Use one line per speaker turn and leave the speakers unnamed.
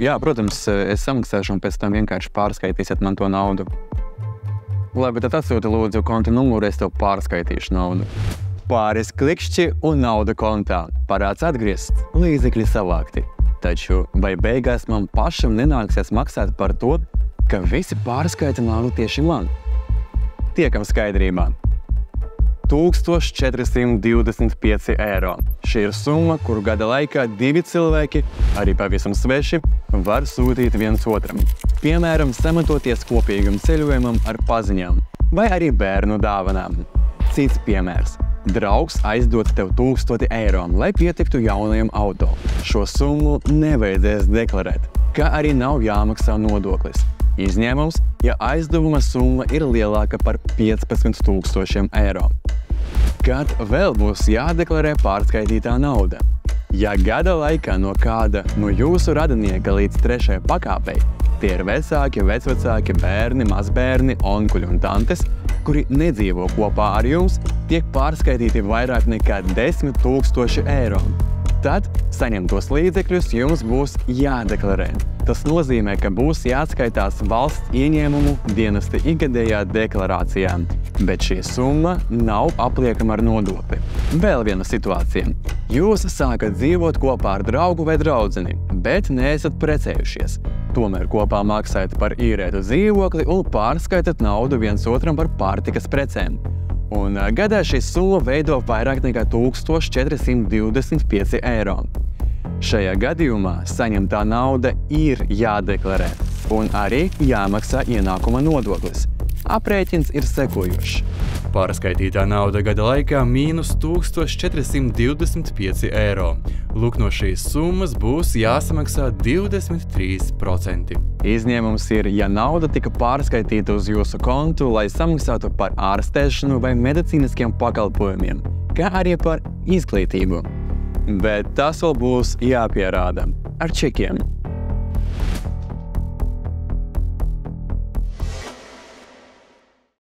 Jā, protams, es samaksāšu, un pēc tam vienkārši pārskaitīsiet man to naudu. Labi, tad atsūti lūdzu konta numuru, es tev pārskaitīšu naudu. Pāris klikšķi un nauda kontā. Parāds atgriezts, līdzekļi savākti. Taču vai beigās man pašam nenāksies maksāt par to, ka visi pārskaita naudu tieši man? Tiekam skaidrībā. 1425 eiro. Šī ir summa, kuru gada laikā divi cilvēki, arī pavisam sveši, var sūtīt viens otram. Piemēram, samatoties kopīgam ceļojumam ar paziņām vai arī bērnu dāvanām. Cits piemērs. Draugs aizdod tev 1000 eiro, lai pietiktu jaunajam auto. Šo summu nevajadzēs deklarēt, kā arī nav jāmaksā nodoklis. Izņēmums, ja aizdevuma summa ir lielāka par 15 000 eiro. Kad vēl būs jādeklarē pārskaitītā nauda? Ja gada laikā no kāda no jūsu radinieka līdz trešajai pakāpei tie ir vecāki, vecvecāki, bērni, mazbērni, onkuļi un tantes, kuri nedzīvo kopā ar jums, tiek pārskaitīti vairāk nekā 10 000 eiro. Tad saņemtos līdzekļus jums būs jādeklarē. Tas nozīmē, ka būs jāatskaitās valsts ieņēmumu dienesta ikgadējā deklarācijā, bet šī summa nav apliekama ar nodokli. Vēl viena situācija. Jūs sākat dzīvot kopā ar draugu vai draudzeni, bet neesat precējušies. Tomēr kopā maksājat par īrētu dzīvokli un pārskaitat naudu viens otram par pārtikas precēm. Un gadā šī summa veido vairāk nekā 1425 eiro. Šajā gadījumā saņemtā nauda ir jādeklarē un arī jāmaksā ienākuma nodoklis. Aprēķins ir sekojošs. Pārskaitītā nauda gada laikā - mīnus 1425 eiro. Lūk, no šīs summas būs jāsamaksā 23%. Izņēmums ir, ja nauda tika pārskaitīta uz jūsu kontu, lai samaksātu par ārstēšanu vai medicīniskiem pakalpojumiem, kā arī par izglītību. Bet tas vēl būs jāpierāda ar čekiem.